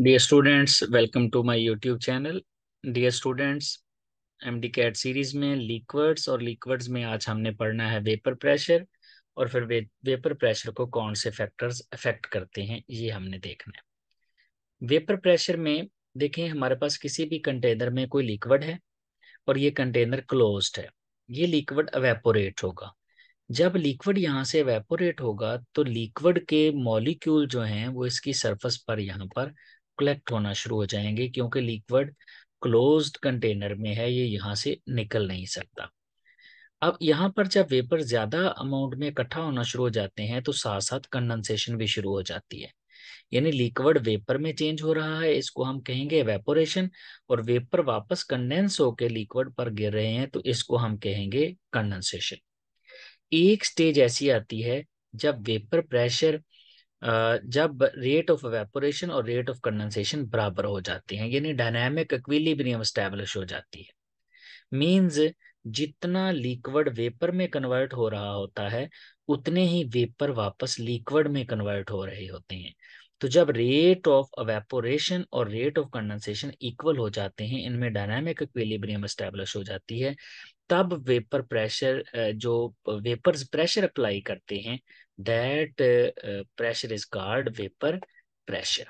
Dear students, welcome to my YouTube channel. Dear students, D cat series में liquids और liquids में आज हमने पढ़ना है वेपर प्रेशर और फिर वे, वेपर प्रेशर को कौन से फैक्टर्स अफेक्ट करते हैं ये हमने देखना है। वेपर प्रेशर में देखें हमारे पास किसी भी कंटेनर में कोई लिक्विड है और ये कंटेनर क्लोज्ड है। ये लिक्विड अवेपोरेट होगा। जब लिक्विड यहाँ से वेपोरेट होगा तो लिक्विड के मॉलिक्यूल जो हैं वो इसकी सरफेस पर यहाँ पर कलेक्ट होना शुरू हो जाएँगे, क्योंकि लिक्विड क्लोज्ड कंटेनर में है, ये यहाँ से निकल नहीं सकता। अब यहाँ पर जब वेपर ज़्यादा अमाउंट में इकट्ठा होना शुरू हो जाते हैं तो साथ साथ कंडेंसेशन भी शुरू हो जाती है। यानी लिक्विड वेपर में चेंज हो रहा है, इसको हम कहेंगे वेपोरेशन और वेपर वापस कंडेंस होकर लिक्विड पर गिर रहे हैं तो इसको हम कहेंगे कंडेंसेशन एक स्टेज ऐसी आती है, जब वेपर प्रेशर जब रेट ऑफ़ वेपोरेशन और रेट ऑफ़ कंडेंसेशन बराबर हो जाते हैं, यानी डायनामिक इक्विलिब्रियम स्टैब्लिश हो जाती है। मींस जितना लिक्विड वेपर में कन्वर्ट हो रहा होता है, उतने ही वेपर वापस लिक्विड में कन्वर्ट हो रहे होते हैं। तो जब रेट ऑफ़ अवेपोरेशन और रेट ऑफ़ कंडेंसेशन इक्वल हो जाते हैं, इनमें डायनामिक इक्विलिब्रियम स्टैब्लिश हो जाती है, तब वेपर प्रेशर जो वेपर्स प्रेशर अप्लाई करते हैं that pressure is called vapour pressure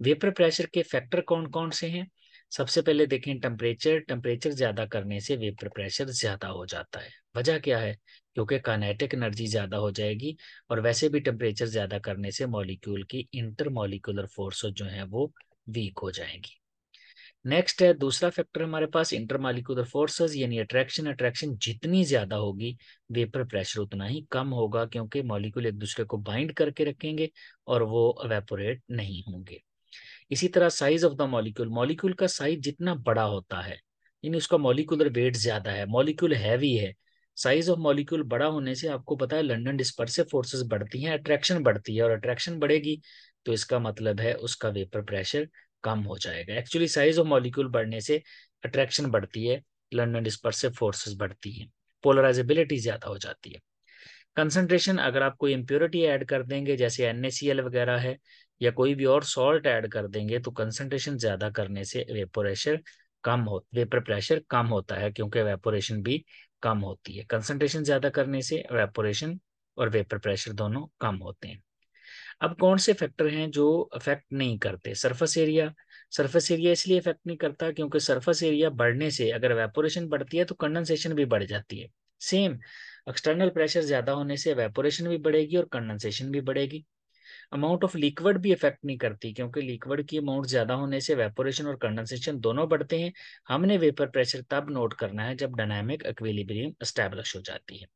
vapour pressure के फैक्टर कौन कौन से हैं? सबसे पहले देखें टेम्परेचर टेम्परेचर ज़्यादा करने से वेपर प्रेशर ज़्यादा हो जाता है। वजह क्या है? क्योंकि कानेटिक एनर्जी ज़्यादा हो जाएगी और वैसे भी टेम्परेचर ज़्यादा करने से मॉलिक्यूल की इंटर मॉलिक्यूलर फोर्स जो है वो वीक हो जाएँगी। नेक्स्ट है, दूसरा फैक्टर हमारे पास इंटरमालिकुलर फोर्सेस यानी अट्रैक्शन अट्रैक्शन जितनी ज़्यादा होगी वेपर प्रेशर उतना ही कम होगा, क्योंकि मॉलिक्यूल एक दूसरे को बाइंड करके रखेंगे और वो अवेपोरेट नहीं होंगे। इसी तरह size of the molecule molecule का साइज़ जितना बड़ा होता है, यानी उसका मॉलिकुलर वेट ज़्यादा है मॉलिक्यूल हैवी है साइज़ ऑफ़ मॉलिक्यूल बड़ा होने से आपको पता है लंडन डिस्पर्सिव फोर्सेस बढ़ती हैं अट्रैक्शन बढ़ती है, और अट्रैक्शन बढ़ेगी तो इसका मतलब है उसका वेपर प्रेशर कम हो जाएगा। एक्चुअली साइज़ ऑफ़ मॉलिक्यूल बढ़ने से अट्रैक्शन बढ़ती है लंडन डिस्पर्सिव फोर्सेस बढ़ती है पोलराइजेबिलिटी ज़्यादा हो जाती है। कंसंट्रेशन अगर आप कोई इम्प्योरिटी ऐड कर देंगे, जैसे एन वगैरह है, या कोई भी और सॉल्ट ऐड कर देंगे तो कंसंट्रेशन ज़्यादा करने से वेपोरेशन कम हो वेपर प्रेशर कम होता है, क्योंकि वेपोरेशन भी कम होती है। कंसंट्रेशन ज़्यादा करने से वेपोरेशन और वेपर प्रेशर दोनों कम होते हैं। अब कौन से फैक्टर हैं जो अफेक्ट नहीं करते? सरफेस एरिया सरफेस एरिया इसलिए इफ़ेक्ट नहीं करता क्योंकि सरफेस एरिया बढ़ने से अगर वेपोरेशन बढ़ती है तो कंडेंसेशन भी बढ़ जाती है। सेम एक्सटर्नल प्रेशर ज़्यादा होने से वेपोरेशन भी बढ़ेगी और कंडेंसेशन भी बढ़ेगी। अमाउंट ऑफ़ लिक्विड भी इफ़ेक्ट नहीं करती क्योंकि लिक्विड की अमाउंट ज़्यादा होने से वेपोरेशन और कंडेंसेशन दोनों बढ़ते हैं। हमने वेपर प्रेशर तब नोट करना है जब डायनामिक इक्विलिब्रियम स्टैब्लिश हो जाती है।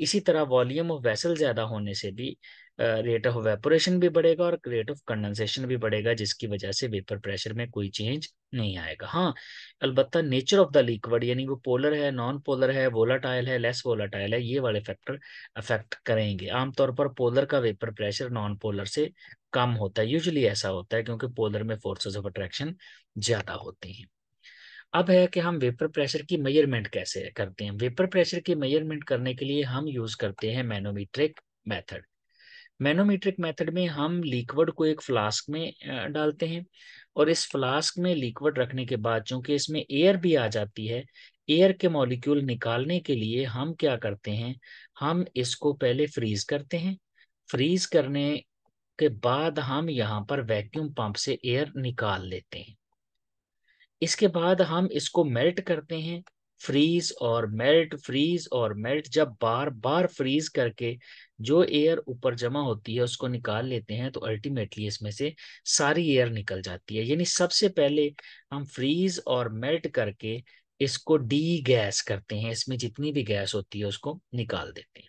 इसी तरह वॉल्यूम ऑफ़ वेसल ज़्यादा होने से भी रेट ऑफ़ वेपोरेशन भी बढ़ेगा और रेट ऑफ़ कंडेंसेशन भी बढ़ेगा, जिसकी वजह से वेपर प्रेशर में कोई चेंज नहीं आएगा। हाँ अलबत्ता नेचर ऑफ़ द लिक्विड यानी वो पोलर है नॉन पोलर है वोलाटाइल है लेस वोलाटाइल है, ये वाले फैक्टर अफेक्ट करेंगे। आमतौर पर पोलर का वेपर प्रेशर नॉन पोलर से कम होता है। यूजली ऐसा होता है क्योंकि पोलर में फोर्सेज ऑफ़ अट्रैक्शन ज़्यादा होती हैं। अब है कि हम वेपर प्रेशर की मेज़रमेंट कैसे करते हैं? वेपर प्रेशर की मेज़रमेंट करने के लिए हम यूज़ करते हैं मैनोमीट्रिक मेथड मैनोमीट्रिक मेथड में हम लिक्विड को एक फ्लास्क में डालते हैं और इस फ्लास्क में लिक्विड रखने के बाद चूँकि इसमें एयर भी आ जाती है, एयर के मॉलिक्यूल निकालने के लिए हम क्या करते हैं, हम इसको पहले फ्रीज करते हैं। फ्रीज करने के बाद हम यहाँ पर वैक्यूम पंप से एयर निकाल लेते हैं। इसके बाद हम इसको मेल्ट करते हैं। फ्रीज और मेल्ट फ्रीज और मेल्ट जब बार बार फ्रीज करके जो एयर ऊपर जमा होती है उसको निकाल लेते हैं तो अल्टीमेटली इसमें से सारी एयर निकल जाती है। यानी सबसे पहले हम फ्रीज और मेल्ट करके इसको डी गैस करते हैं, इसमें जितनी भी गैस होती है उसको निकाल देते हैं।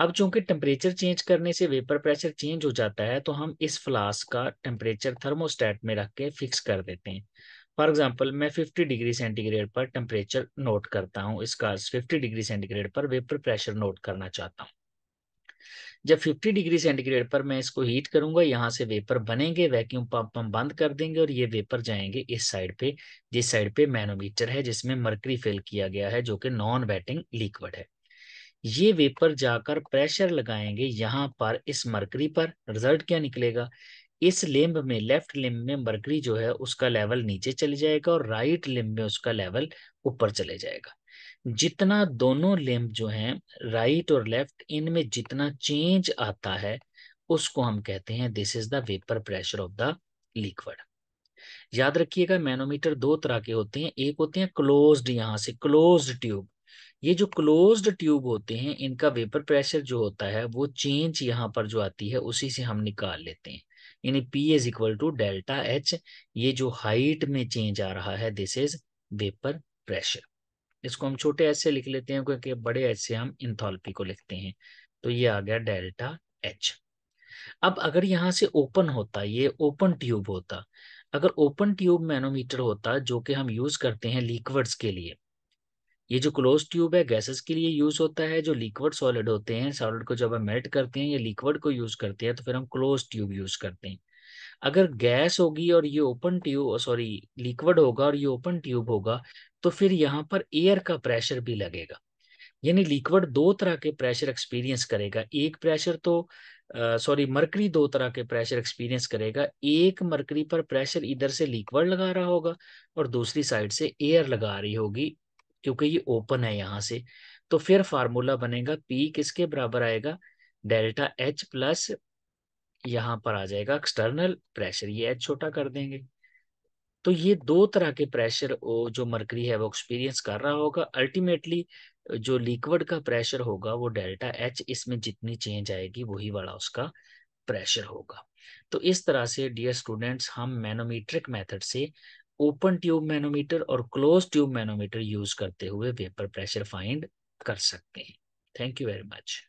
अब चूँकि टेम्परेचर चेंज करने से वेपर प्रेशर चेंज हो जाता है तो हम इस फ्लास्क का टेम्परेचर थर्मोस्टेट में रख के फिक्स कर देते हैं। फॉर एग्ज़ाम्पल मैं 50 डिग्री सेंटीग्रेड पर टेम्परेचर नोट करता हूँ इसका 50 डिग्री सेंटीग्रेड पर वेपर प्रेशर नोट करना चाहता हूँ। जब 50 डिग्री सेंटीग्रेड पर मैं इसको हीट करूँगा, यहाँ से वेपर बनेंगे वैक्यूम पंप हम बंद कर देंगे और ये वेपर जाएँगे इस साइड पे, जिस साइड पे मैनोमीटर है, जिसमें मर्करी फिल किया गया है, जो कि नॉन वेटिंग लिक्विड है। ये वेपर जाकर प्रेशर लगाएँगे यहाँ पर इस मरकरी पर रिज़ल्ट क्या निकलेगा? इस लिम्ब में, लेफ़्ट लिम्ब में मरकरी जो है उसका लेवल नीचे चले जाएगा और राइट लिम्ब में उसका लेवल ऊपर चले जाएगा। जितना दोनों लिम्ब जो हैं, राइट और लेफ़्ट, इनमें जितना चेंज आता है, उसको हम कहते हैं this is the vapour pressure of the liquid याद रखिएगा, मैनोमीटर दो तरह के होते हैं। एक होते हैं क्लोज्ड यहाँ से क्लोज्ड ट्यूब ये जो क्लोज्ड ट्यूब होते हैं, इनका वेपर प्रेशर जो होता है, वो चेंज यहाँ पर जो आती है, उसी से हम निकाल लेते हैं। यानी P is equal to delta H ये जो हाइट में चेंज आ रहा है दिस इज़ वेपर प्रेशर इसको हम छोटे एच से लिख लेते हैं, क्योंकि बड़े एच से हम इंथॉल्पी को लिखते हैं। तो ये आ गया डेल्टा एच अब अगर यहाँ से ओपन होता, ये ओपन ट्यूब होता, अगर ओपन ट्यूब मैनोमीटर होता, जो कि हम यूज़ करते हैं लिक्विड्स के लिए ये जो क्लोज ट्यूब है गैसेस के लिए यूज़ होता है, जो लिक्विड सॉलिड होते हैं सॉलिड को जब हम मेल्ट करते हैं या लिक्विड को यूज़ करते हैं तो फिर हम क्लोज ट्यूब यूज़ करते हैं। अगर गैस होगी और ये ओपन ट्यूब सॉरी लिक्विड होगा और ये ओपन ट्यूब होगा तो फिर यहाँ पर एयर का प्रेशर भी लगेगा। यानी लिक्विड दो तरह के प्रेशर एक्सपीरियंस करेगा। एक प्रेशर तो सॉरी मरकरी दो तरह के प्रेशर एक्सपीरियंस करेगा। एक मरकरी पर प्रेशर इधर से लिक्विड लगा रहा होगा और दूसरी साइड से एयर लगा रही होगी। क्योंकि ये ओपन है यहाँ से तो फिर फार्मूला बनेगा पी किसके बराबर आएगा? डेल्टा एच प्लस यहाँ पर आ जाएगा एक्सटर्नल प्रेशर ये एच छोटा कर देंगे। तो ये दो तरह के प्रेशर जो मरकरी है, वो एक्सपीरियंस कर रहा होगा। अल्टीमेटली जो लिक्विड का प्रेशर होगा, वो डेल्टा एच इसमें जितनी चेंज आएगी, वही वाला उसका प्रेशर होगा। तो इस तरह से डियर स्टूडेंट्स हम मैनोमीट्रिक मेथड से ओपन ट्यूब मैनोमीटर और क्लोज ट्यूब मैनोमीटर यूज़ करते हुए वेपर प्रेशर फाइंड कर सकते हैं। Thank you very much.